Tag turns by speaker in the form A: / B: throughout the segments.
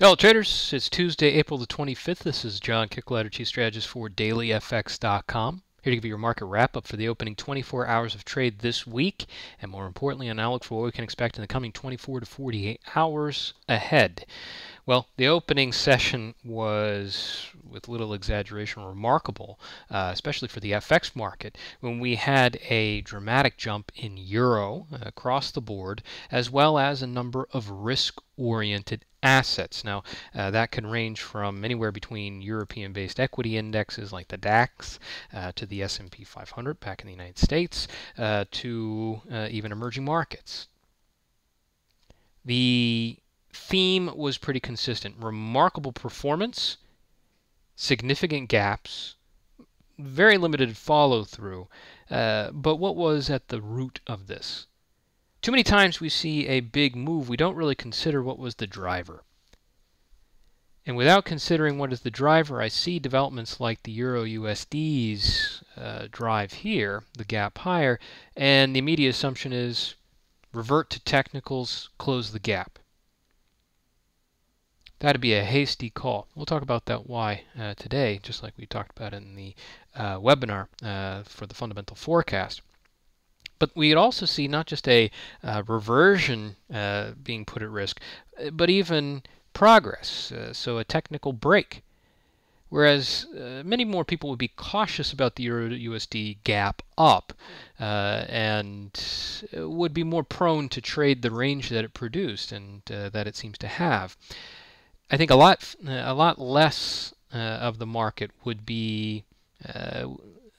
A: Hello traders, it's Tuesday, April the 25th. This is John Kicklighter, Chief Strategist for DailyFX.com. Here to give you your market wrap up for the opening 24 hours of trade this week, and more importantly, an outlook for what we can expect in the coming 24 to 48 hours ahead. Well, the opening session was, with little exaggeration, remarkable, uh, especially for the FX market, when we had a dramatic jump in euro across the board, as well as a number of risk oriented assets. Now, uh, that can range from anywhere between European-based equity indexes like the DAX uh, to the S&P 500 back in the United States uh, to uh, even emerging markets. The theme was pretty consistent. Remarkable performance, significant gaps, very limited follow through. Uh, but what was at the root of this? Too many times we see a big move, we don't really consider what was the driver. And without considering what is the driver, I see developments like the Euro USD's uh, drive here, the gap higher, and the immediate assumption is revert to technicals, close the gap. That'd be a hasty call. We'll talk about that why uh, today, just like we talked about in the uh, webinar uh, for the fundamental forecast. But we'd also see not just a uh, reversion uh, being put at risk, but even progress, uh, so a technical break. Whereas many more people would be cautious about the Euro USD gap up and would be more prone to trade the range that it produced and that it seems to have. I think a lot a lot less uh, of the market would be uh,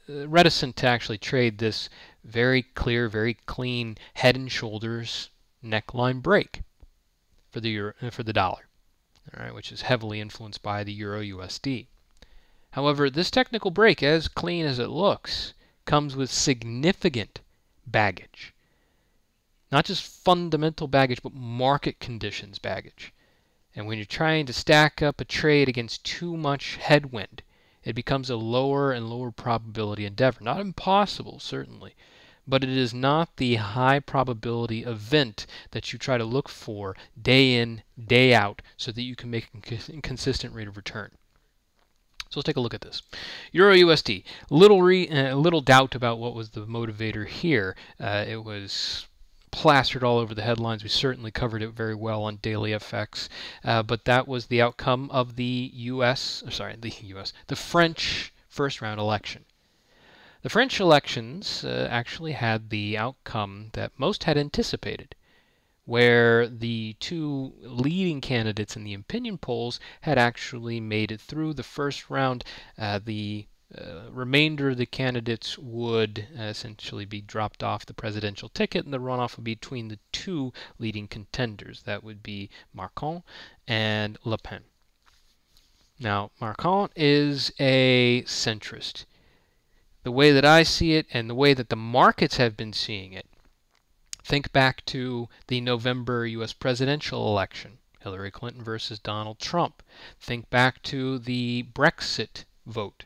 A: reticent to actually trade this very clear, very clean head and shoulders neckline break for the euro, for the dollar, all right, which is heavily influenced by the euro USD. However, this technical break, as clean as it looks, comes with significant baggage. Not just fundamental baggage, but market conditions baggage. And when you're trying to stack up a trade against too much headwind, it becomes a lower and lower probability endeavor. Not impossible, certainly, but it is not the high probability event that you try to look for day in, day out, so that you can make a consistent rate of return. So let's take a look at this. Euro USD. Little re, uh, little doubt about what was the motivator here. Uh, it was plastered all over the headlines. We certainly covered it very well on Daily FX. Uh, but that was the outcome of the U.S. sorry, the U.S. the French first round election. The French elections uh, actually had the outcome that most had anticipated, where the two leading candidates in the opinion polls had actually made it through the first round. Uh, the uh, remainder of the candidates would essentially be dropped off the presidential ticket, and the runoff would be between the two leading contenders. That would be Macron and Le Pen. Now, Macron is a centrist. The way that I see it, and the way that the markets have been seeing it, think back to the November U.S. presidential election. Hillary Clinton versus Donald Trump. Think back to the Brexit vote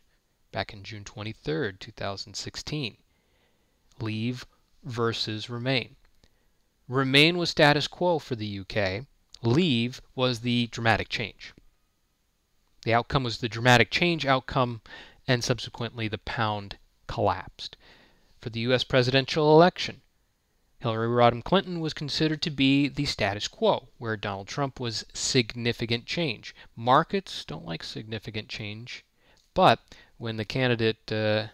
A: back in June 23, 2016. Leave versus remain. Remain was status quo for the UK. Leave was the dramatic change. The outcome was the dramatic change outcome, and subsequently the pound collapsed. For the US presidential election, Hillary Rodham Clinton was considered to be the status quo, where Donald Trump was significant change. Markets don't like significant change, but when the candidate, uh,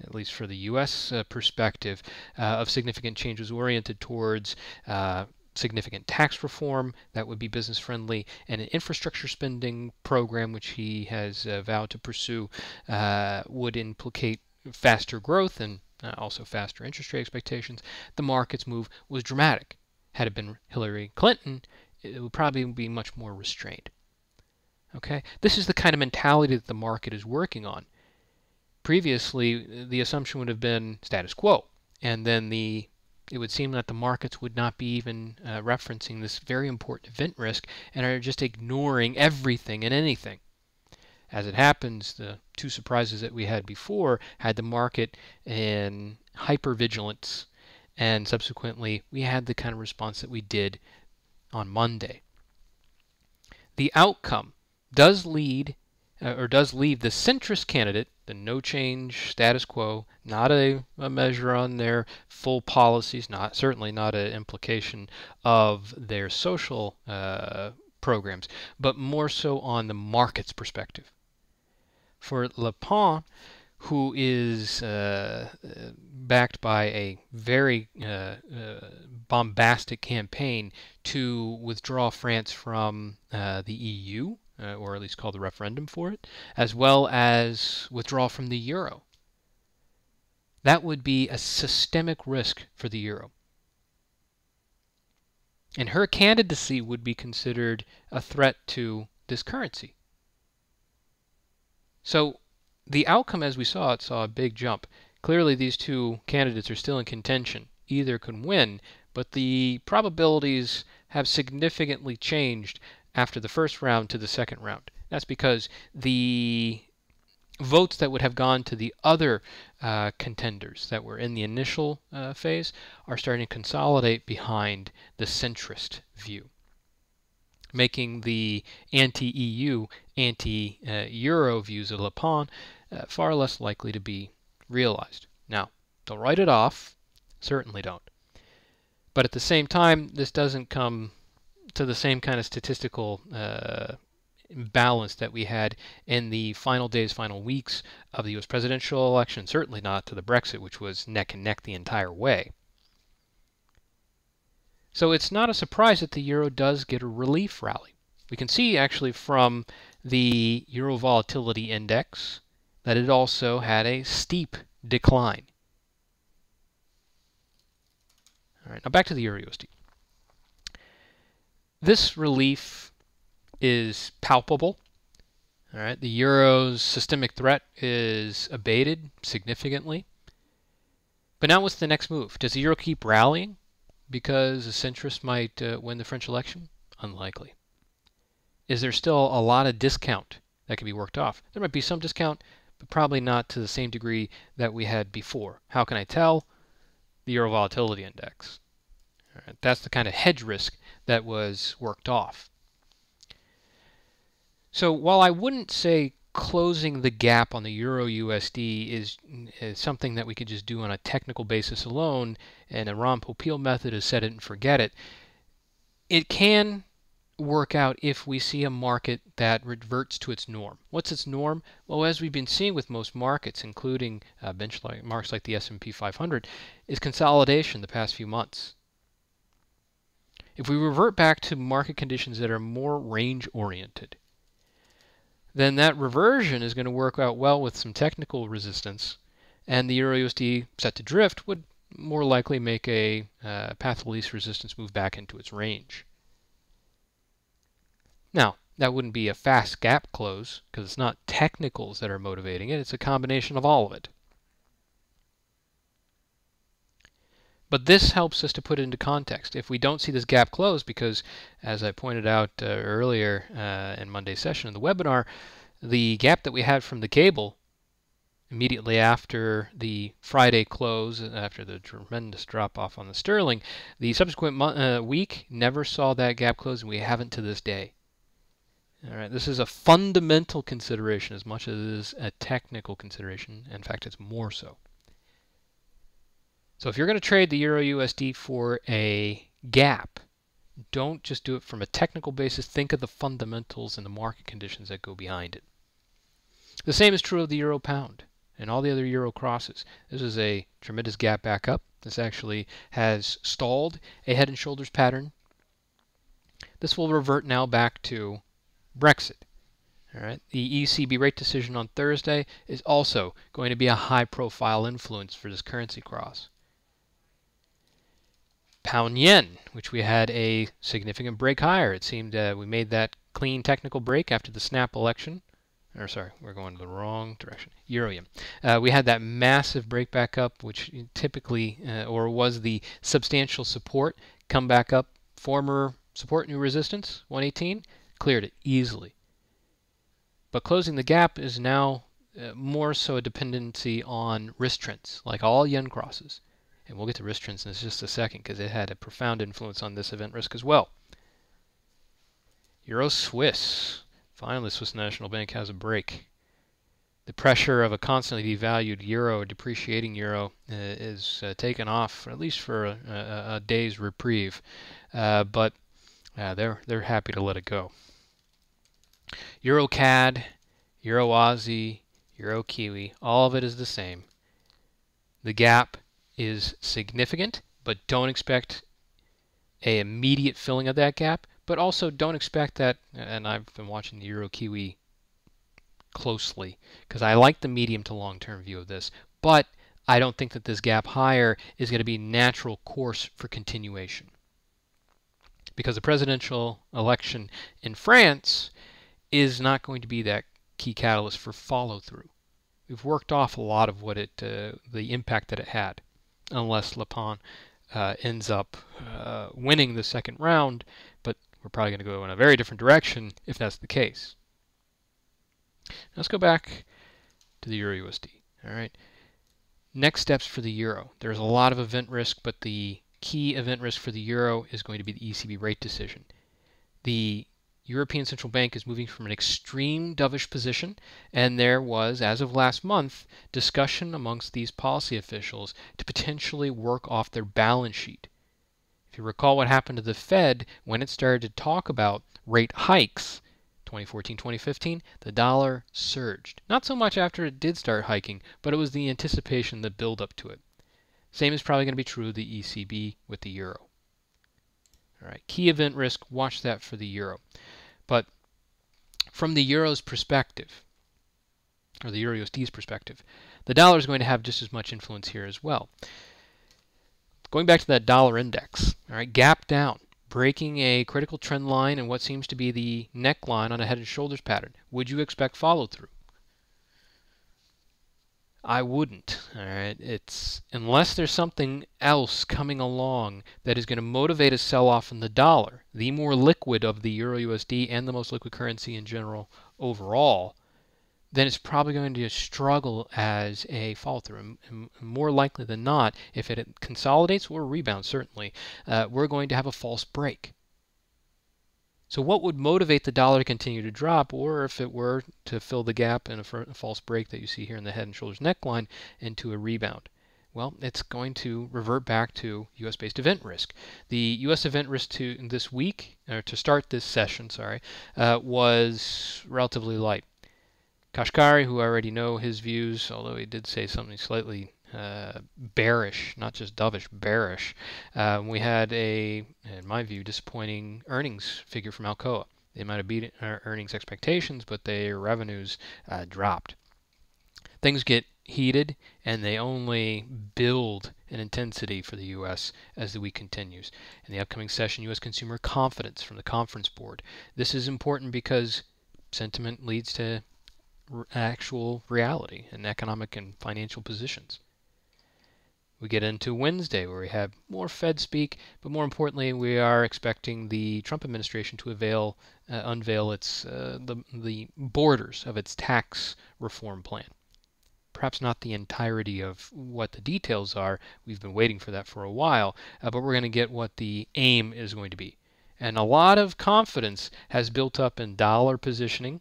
A: at least for the U.S. Uh, perspective, uh, of significant change was oriented towards uh, significant tax reform that would be business friendly and an infrastructure spending program which he has uh, vowed to pursue uh, would implicate faster growth and also faster interest rate expectations the market's move was dramatic. Had it been hillary clinton it would probably be much more restrained. Okay? This is the kind of mentality that the market is working on previously the assumption would have been status quo, and then the it would seem that the markets would not be even uh, referencing this very important event risk and are just ignoring everything and anything. As it happens, the two surprises that we had before had the market in hypervigilance, and subsequently we had the kind of response that we did on Monday. the outcome does lead uh, or does leave the centrist candidate, the no change status quo, not a, a measure on their full policies, not certainly not an implication of their social uh, programs, but more so on the market's perspective. For Le Pen, who is uh, backed by a very uh, uh, bombastic campaign to withdraw France from uh, the EU, uh, or at least call the referendum for it, as well as withdraw from the euro. That would be a systemic risk for the euro. And her candidacy would be considered a threat to this currency. So the outcome, as we saw it, saw a big jump. Clearly, these two candidates are still in contention. Either can win, but the probabilities have significantly changed after the first round to the second round. That's because the votes that would have gone to the other uh, contenders that were in the initial uh, phase are starting to consolidate behind the centrist view, making the anti EU, anti Euro views of Le Pen uh, far less likely to be realized. Now, don't write it off, certainly don't. But at the same time, this doesn't come to the same kind of statistical uh, balance that we had in the final days, final weeks of the US presidential election, certainly not to the Brexit, which was neck and neck the entire way. So it's not a surprise that the euro does get a relief rally. We can see actually from the euro volatility index that it also had a steep decline. All right, now back to the Euro USD. This relief is palpable. All right, the euro's systemic threat is abated significantly. But now what's the next move? Does the euro keep rallying because the centrists might uh, win the French election? Unlikely. Is there still a lot of discount that can be worked off? There might be some discount, but probably not to the same degree that we had before. How can I tell? The Euro Volatility Index. Right, that's the kind of hedge risk that was worked off. So while I wouldn't say closing the gap on the Euro USD is, is, something that we could just do on a technical basis alone, and a Ron Popeil method is set it and forget it, it can work out if we see a market that reverts to its norm. What's its norm? Well, as we've been seeing with most markets, including uh, benchmarks like the S&P 500, is consolidation the past few months. If we revert back to market conditions that are more range oriented, then that reversion is going to work out well with some technical resistance, and the Euro USD set to drift would more likely make a uh, path of least resistance move back into its range. Now, that wouldn't be a fast gap close because it's not technicals that are motivating it, it's a combination of all of it. But this helps us to put it into context. If we don't see this gap close, because as I pointed out uh, earlier uh, in Monday's session in the webinar, the gap that we had from the cable immediately after the Friday close, after the tremendous drop off on the sterling, the subsequent uh, week never saw that gap close, and we haven't to this day. All right, this is a fundamental consideration as much as it is a technical consideration. In fact, it's more so. So if you're going to trade the Euro USD for a gap, don't just do it from a technical basis. Think of the fundamentals and the market conditions that go behind it. The same is true of the Euro Pound and all the other Euro crosses. This is a tremendous gap back up. This actually has stalled a head and shoulders pattern. This will revert now back to Brexit. All right. The ECB rate decision on Thursday is also going to be a high profile influence for this currency cross. Pound yen, which we had a significant break higher. It seemed uh, we made that clean technical break after the snap election. Or sorry, we're going the wrong direction. Euro yen. Uh, we had that massive break back up, which typically uh, or was the substantial support, come back up. Former support, new resistance, 118 cleared it easily. But closing the gap is now uh, more so a dependency on risk trends, like all yen crosses. And we'll get to risk trends in just a second because it had a profound influence on this event risk as well. Euro Swiss. Finally, Swiss National Bank has a break. The pressure of a constantly devalued euro, depreciating euro, uh, is uh, taken off, at least for a, a, a day's reprieve. Uh, but uh, they're they're happy to let it go. Euro CAD, Euro Aussie, Euro Kiwi, all of it is the same. The gap is significant, but don't expect a immediate filling of that gap. But also don't expect that, and I've been watching the Euro Kiwi closely because I like the medium to long term view of this, but I don't think that this gap higher is going to be natural course for continuation. Because the presidential election in France is not going to be that key catalyst for follow through. We've worked off a lot of what it, uh, the impact that it had, unless Le Pen uh, ends up uh, winning the second round, but we're probably going to go in a very different direction if that's the case. Let's go back to the Euro USD. All right. Next steps for the euro. There's a lot of event risk, but the key event risk for the euro is going to be the ECB rate decision. The European Central Bank is moving from an extreme dovish position, and there was, as of last month, discussion amongst these policy officials to potentially work off their balance sheet. If you recall what happened to the Fed when it started to talk about rate hikes, 2014 2015, the dollar surged. Not so much after it did start hiking, but it was the anticipation, the build up to it. Same is probably going to be true of the ECB with the euro. All right, key event risk, watch that for the euro. But from the euro's perspective, or the euro USD's perspective, the dollar is going to have just as much influence here as well. Going back to that dollar index, all right, gap down breaking a critical trend line and what seems to be the neckline on a head and shoulders pattern. Would you expect follow through? I wouldn't. All right, it's unless there's something else coming along that is going to motivate a sell-off in the dollar, the more liquid of the euro USD and the most liquid currency in general overall then it's probably going to struggle as a fall through. And more likely than not, if it consolidates or rebounds, certainly, uh, we're going to have a false break. So, what would motivate the dollar to continue to drop, or if it were to fill the gap in a, false break that you see here in the head and shoulders neckline into a rebound? Well, it's going to revert back to U.S. based event risk. The U.S. event risk to this week, or to start this session, sorry, uh, was relatively light. Kashkari, who I already know his views, although he did say something slightly uh, bearish, not just dovish, bearish. Uh, we had a, in my view, disappointing earnings figure from Alcoa. They might have beat earnings expectations, but their revenues uh, dropped. Things get heated, and they only build in intensity for the U.S. as the week continues. In the upcoming session, U.S. consumer confidence from the conference board. This is important because sentiment leads to actual reality and economic and financial positions. We get into Wednesday where we have more Fed speak, but more importantly, we are expecting the Trump administration to avail, uh, unveil its uh, the the borders of its tax reform plan. Perhaps not the entirety of what the details are. We've been waiting for that for a while, uh, but we're going to get what the aim is going to be. And a lot of confidence has built up in dollar positioning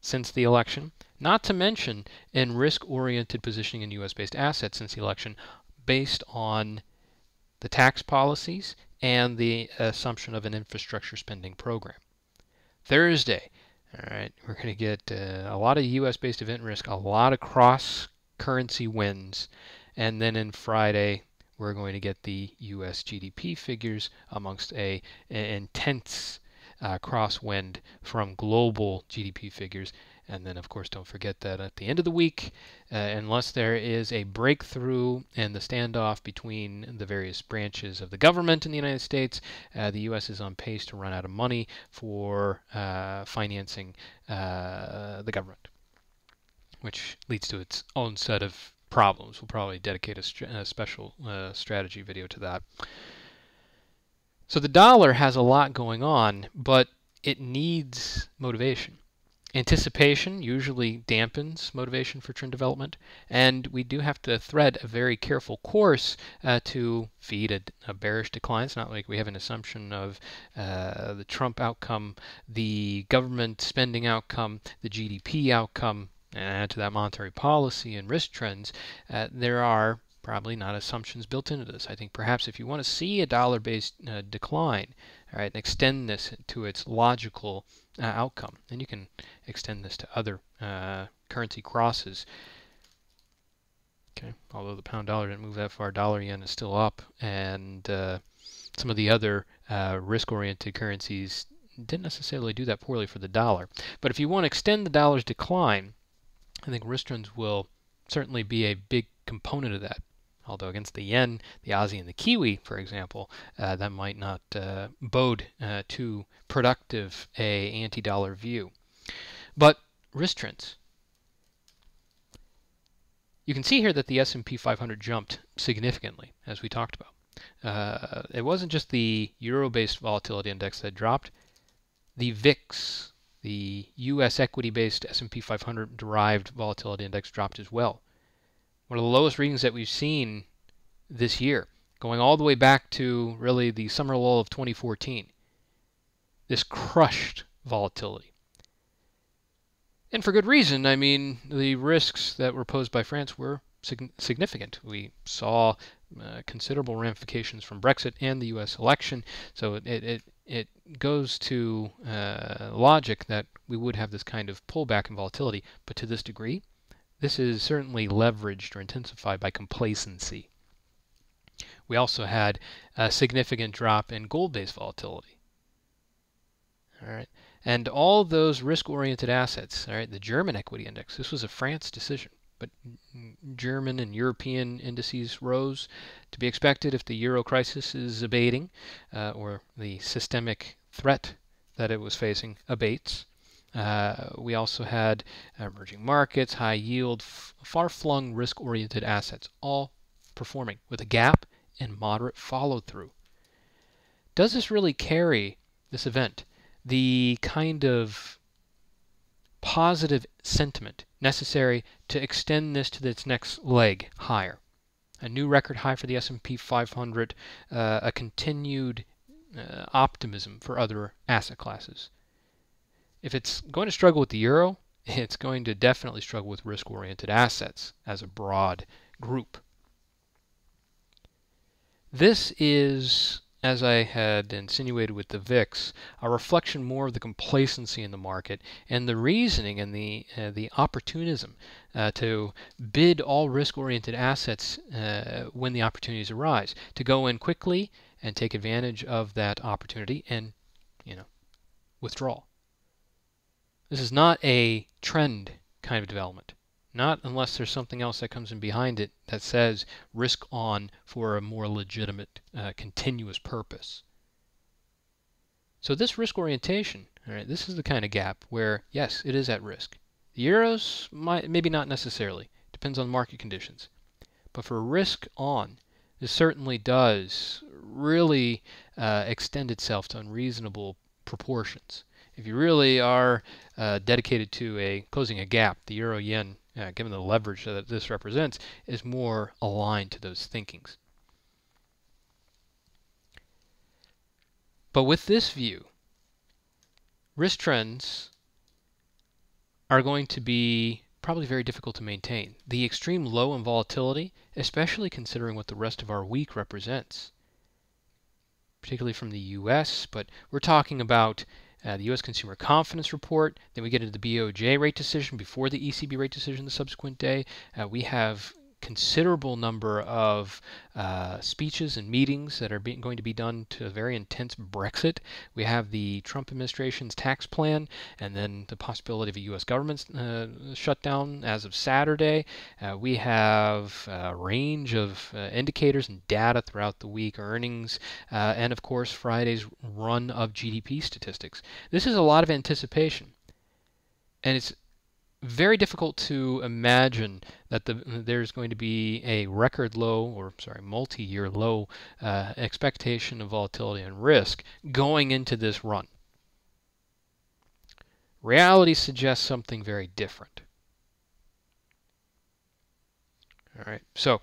A: since the election, not to mention in risk oriented positioning in US based assets since the election, based on the tax policies and the assumption of an infrastructure spending program. Thursday, all right, we're going to get uh, a lot of US based event risk, a lot of cross currency wins, and then in Friday, we're going to get the US GDP figures amongst a, a intense uh, crosswind from global GDP figures. And then, of course, don't forget that at the end of the week, uh, unless there is a breakthrough in the standoff between the various branches of the government in the United States, uh, the U.S. is on pace to run out of money for uh, financing uh, the government, which leads to its own set of problems. We'll probably dedicate a, a special uh, strategy video to that. So the dollar has a lot going on, but it needs motivation. Anticipation usually dampens motivation for trend development, and we do have to thread a very careful course uh, to feed a, a, bearish decline. It's not like we have an assumption of uh, the Trump outcome, the government spending outcome, the GDP outcome, and add to that monetary policy and risk trends. Uh, there are probably not assumptions built into this. I think perhaps if you want to see a dollar-based uh, decline, all right, and extend this to its logical uh, outcome. And you can extend this to other uh, currency crosses. Okay, although the pound dollar didn't move that far, dollar yen is still up, and uh, some of the other uh, risk-oriented currencies didn't necessarily do that poorly for the dollar. But if you want to extend the dollar's decline, I think risk trends will certainly be a big component of that although against the yen, the Aussie, and the Kiwi, for example, uh, that might not uh, bode uh, too productive a anti-dollar view. But risk trends. You can see here that the S&P 500 jumped significantly, as we talked about. Uh, it wasn't just the euro-based volatility index that dropped. The VIX, the U.S. equity-based S&P 500 derived volatility index dropped as well one of the lowest readings that we've seen this year, going all the way back to really the summer lull of 2014. This crushed volatility. And for good reason. I mean, the risks that were posed by France were sig significant. We saw uh, considerable ramifications from Brexit and the U.S. election, so it, it, it goes to uh, logic that we would have this kind of pullback in volatility, but to this degree, this is certainly leveraged or intensified by complacency. We also had a significant drop in gold-based volatility. All right. And all those risk-oriented assets, all right, the German equity index, this was a France decision, but German and European indices rose to be expected if the euro crisis is abating uh, or the systemic threat that it was facing abates. Uh, we also had emerging markets, high yield, far-flung risk-oriented assets, all performing with a gap and moderate follow-through. Does this really carry this event the kind of positive sentiment necessary to extend this to its next leg higher? A new record high for the S&P 500, uh, a continued uh, optimism for other asset classes. If it's going to struggle with the euro, it's going to definitely struggle with risk-oriented assets as a broad group. This is, as I had insinuated with the VIX, a reflection more of the complacency in the market and the reasoning and the uh, the opportunism uh, to bid all risk-oriented assets uh, when the opportunities arise, to go in quickly and take advantage of that opportunity and, you know, withdraw. This is not a trend kind of development. Not unless there's something else that comes in behind it that says risk on for a more legitimate, uh, continuous purpose. So this risk orientation, all right, this is the kind of gap where, yes, it is at risk. The euros, might, maybe not necessarily. Depends on market conditions. But for risk on, this certainly does really uh, extend itself to unreasonable proportions if you really are uh, dedicated to a closing a gap, the euro yen, uh, given the leverage that this represents, is more aligned to those thinkings. But with this view, risk trends are going to be probably very difficult to maintain. The extreme low in volatility, especially considering what the rest of our week represents, particularly from the US, but we're talking about uh, the U.S. Consumer Confidence Report. Then we get into the BOJ rate decision before the ECB rate decision the subsequent day. Uh, we have considerable number of uh, speeches and meetings that are being, going to be done to a very intense Brexit. We have the Trump administration's tax plan, and then the possibility of a U.S. government uh, shutdown as of Saturday. Uh, we have a range of uh, indicators and data throughout the week, earnings, uh, and of course Friday's run of GDP statistics. This is a lot of anticipation. And it's very difficult to imagine that the, there's going to be a record low, or sorry, multi-year low uh, expectation of volatility and risk going into this run. Reality suggests something very different. All right, so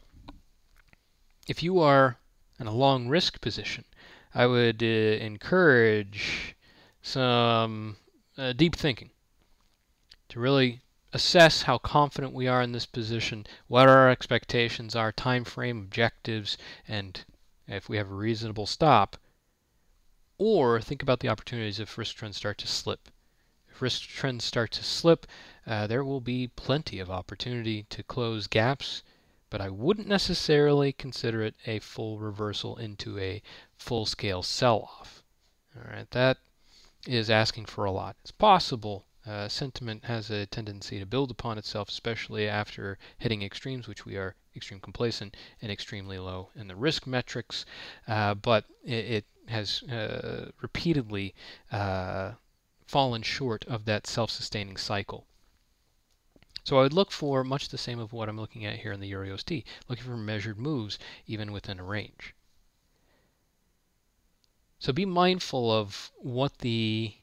A: if you are in a long risk position, I would uh, encourage some uh, deep thinking to really assess how confident we are in this position, what our expectations are, time frame, objectives, and if we have a reasonable stop, or think about the opportunities if risk trends start to slip. If risk trends start to slip, uh, there will be plenty of opportunity to close gaps but I wouldn't necessarily consider it a full reversal into a full-scale sell-off. All right, that is asking for a lot. It's possible. Uh, sentiment has a tendency to build upon itself, especially after hitting extremes, which we are extreme complacent and extremely low in the risk metrics. Uh, but it, it has uh, repeatedly uh, fallen short of that self-sustaining cycle. So I would look for much the same of what I'm looking at here in the Euro USD, looking for measured moves even within a range. So be mindful of what the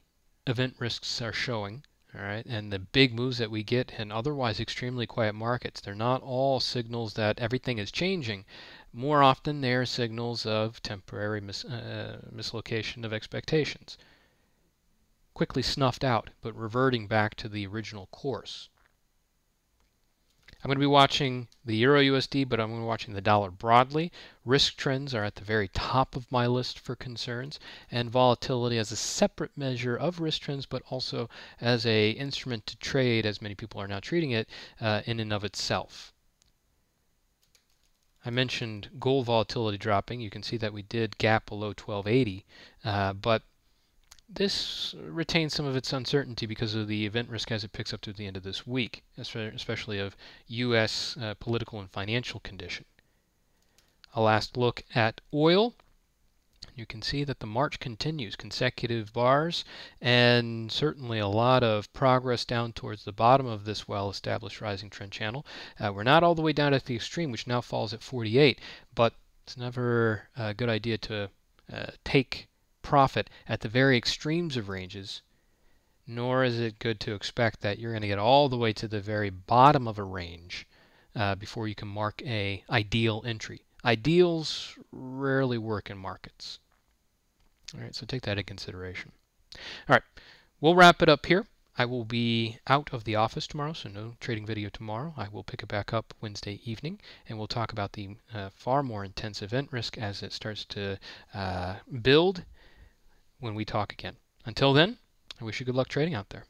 A: event risks are showing, all right, and the big moves that we get in otherwise extremely quiet markets. They're not all signals that everything is changing. More often, they are signals of temporary mis uh, mislocation of expectations. Quickly snuffed out, but reverting back to the original course. I'm going to be watching the Euro USD, but I'm going to be watching the dollar broadly. Risk trends are at the very top of my list for concerns, and volatility as a separate measure of risk trends, but also as a instrument to trade, as many people are now treating it, uh, in and of itself. I mentioned gold volatility dropping. You can see that we did gap below 1280, uh, but this retains some of its uncertainty because of the event risk as it picks up to the end of this week, especially of U.S. Uh, political and financial condition. A last look at oil. You can see that the march continues, consecutive bars, and certainly a lot of progress down towards the bottom of this well-established rising trend channel. Uh, we're not all the way down at the extreme, which now falls at 48, but it's never a good idea to uh, take profit at the very extremes of ranges, nor is it good to expect that you're going to get all the way to the very bottom of a range uh, before you can mark a ideal entry. Ideals rarely work in markets. All right, so take that into consideration. All right, we'll wrap it up here. I will be out of the office tomorrow, so no trading video tomorrow. I will pick it back up Wednesday evening, and we'll talk about the uh, far more intense event risk as it starts to uh, build when we talk again. Until then, I wish you good luck trading out there.